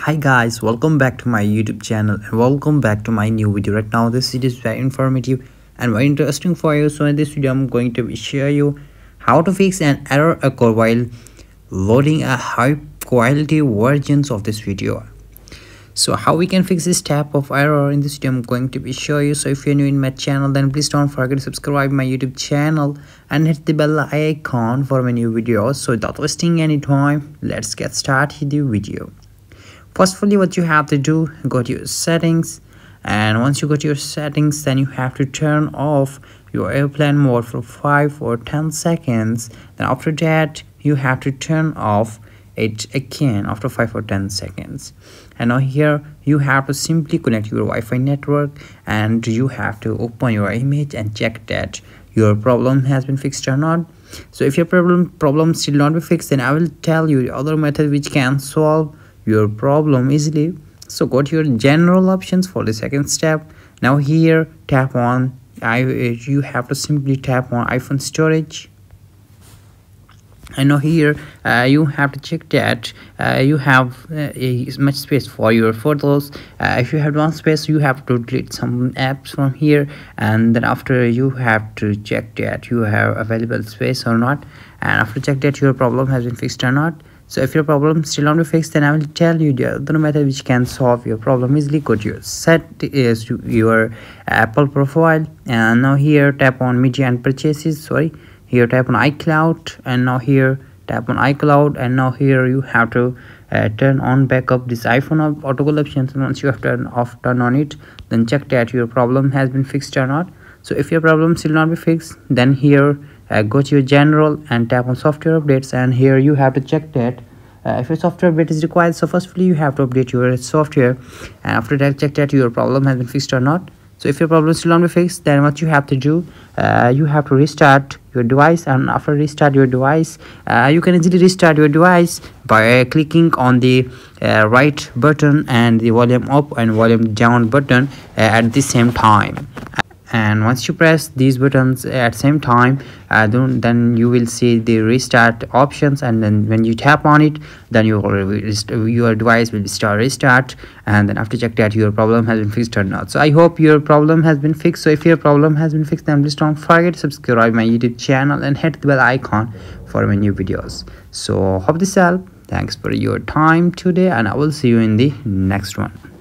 hi guys welcome back to my youtube channel and welcome back to my new video. Right now this video is very informative and very interesting for you. So in this video i'm going to show you how to fix an error occur while loading a high quality versions of this video. So how we can fix this type of error in this video i'm going to be show you. So if you're new in my channel then please don't forget to subscribe my youtube channel and hit the bell icon for my new videos. So without wasting any time let's get started the video firstly what you have to do go to your settings. And once you go to your settings then you have to turn off your airplane mode for 5 or 10 seconds. Then after that you have to turn off it again after 5 or 10 seconds. And now here you have to simply connect your Wi-Fi network and you have to open your image and check that your problem has been fixed or not. So if your problem problem still not be fixed then I will tell you the other method which can solve your problem easily. So go to your general options for the second step. Now here tap on i you have to simply tap on iphone storage. And now here uh, you have to check that uh, you have uh, much space for your photos. Uh, if you have one space you have to delete some apps from here and then after you have to check that you have available space or not. And after check that your problem has been fixed or not so if your problem still not be fixed then i will tell you the other method which can solve your problem easily to your set is your apple profile and now here tap on media and purchases sorry. Here tap on icloud and now here tap on icloud and now here you have to uh, turn on backup this iphone of auto options. And once you have turned off turn on it then check that your problem has been fixed or not. So if your problem still not be fixed then here uh, go to your general and tap on software updates and here you have to check that uh, if your software update is required. So firstly you have to update your software. And after that check that your problem has been fixed or not. So if your problem is still not fixed then what you have to do uh, you have to restart your device. And after restart your device uh, you can easily restart your device by clicking on the uh, right button and the volume up and volume down button uh, at the same time and once you press these buttons at same time uh, then, you will see the restart options. And then when you tap on it then your your device will start restart. And then after check that your problem has been fixed or not. So i hope your problem has been fixed. So if your problem has been fixed then please don't forget to subscribe my youtube channel and hit the bell icon for my new videos. So hope this helped. Thanks for your time today and i will see you in the next one